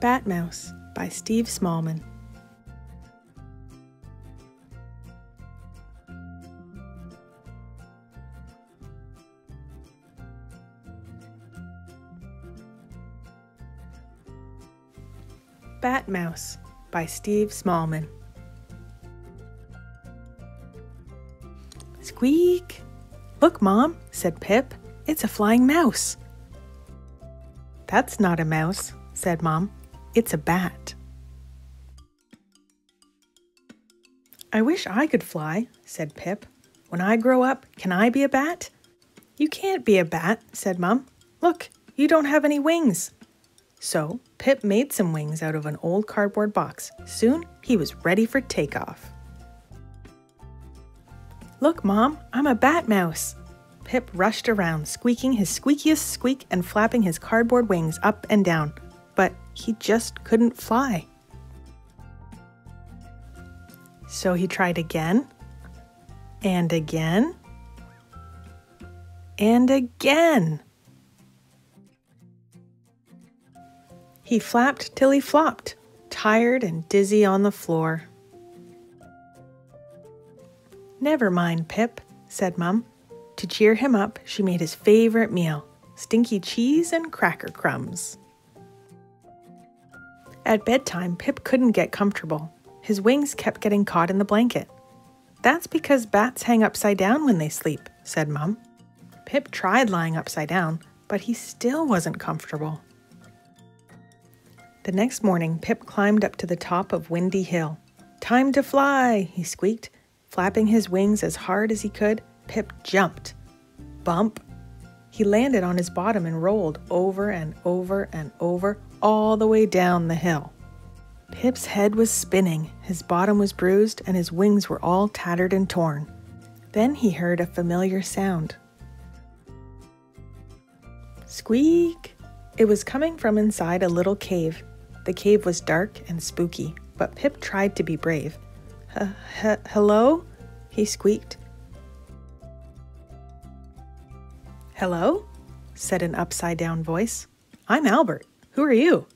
Bat Mouse by Steve Smallman. Bat Mouse by Steve Smallman. Squeak! Look, Mom, said Pip. It's a flying mouse. That's not a mouse, said Mom. It's a bat. I wish I could fly, said Pip. When I grow up, can I be a bat? You can't be a bat, said Mum. Look, you don't have any wings. So Pip made some wings out of an old cardboard box. Soon he was ready for takeoff. Look, Mom, I'm a bat mouse. Pip rushed around, squeaking his squeakiest squeak and flapping his cardboard wings up and down, he just couldn't fly. So he tried again, and again, and again. He flapped till he flopped, tired and dizzy on the floor. Never mind, Pip, said Mum. To cheer him up, she made his favorite meal stinky cheese and cracker crumbs. At bedtime, Pip couldn't get comfortable. His wings kept getting caught in the blanket. That's because bats hang upside down when they sleep, said Mum. Pip tried lying upside down, but he still wasn't comfortable. The next morning, Pip climbed up to the top of Windy Hill. Time to fly, he squeaked. Flapping his wings as hard as he could, Pip jumped. Bump! He landed on his bottom and rolled over and over and over all the way down the hill. Pip's head was spinning, his bottom was bruised, and his wings were all tattered and torn. Then he heard a familiar sound. Squeak! It was coming from inside a little cave. The cave was dark and spooky, but Pip tried to be brave. Hello? he squeaked. Hello? said an upside down voice. I'm Albert. Who are you?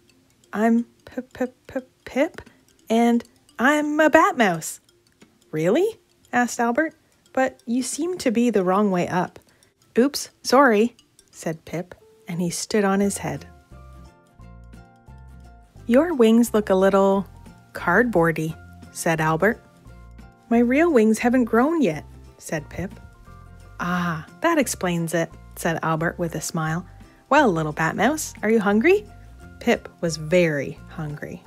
I'm Pip, Pip Pip Pip, and I'm a bat mouse. Really? asked Albert. But you seem to be the wrong way up. Oops, sorry, said Pip, and he stood on his head. Your wings look a little cardboardy, said Albert. My real wings haven't grown yet, said Pip. Ah, that explains it, said Albert with a smile. Well, little bat mouse, are you hungry? Pip was very hungry.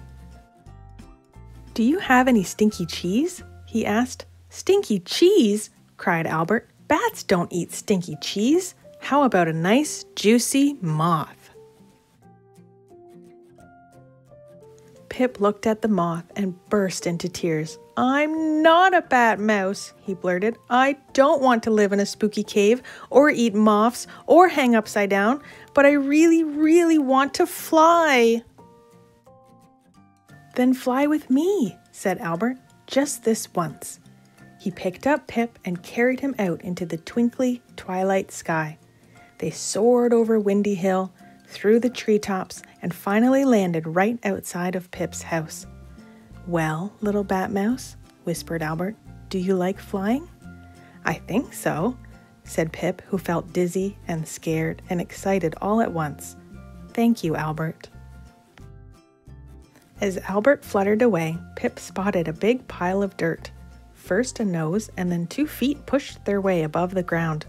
Do you have any stinky cheese? he asked. Stinky cheese? cried Albert. Bats don't eat stinky cheese. How about a nice, juicy moth? Pip looked at the moth and burst into tears. I'm not a bat mouse, he blurted. I don't want to live in a spooky cave or eat moths or hang upside down, but I really, really want to fly. Then fly with me, said Albert, just this once. He picked up Pip and carried him out into the twinkly twilight sky. They soared over Windy Hill, through the treetops, and finally landed right outside of Pip's house. Well, little bat mouse, whispered Albert, do you like flying? I think so, said Pip, who felt dizzy and scared and excited all at once. Thank you, Albert. As Albert fluttered away, Pip spotted a big pile of dirt. First a nose and then two feet pushed their way above the ground.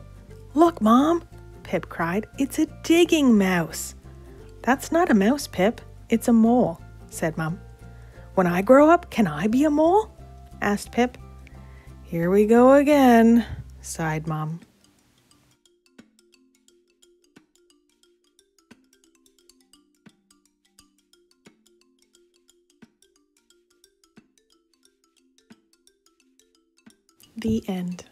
Look, Mom, Pip cried. It's a digging mouse. That's not a mouse, Pip. It's a mole, said Mum. When I grow up, can I be a mole? asked Pip. Here we go again, sighed Mom. The end.